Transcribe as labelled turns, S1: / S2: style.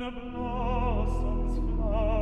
S1: deine Blossumsflamme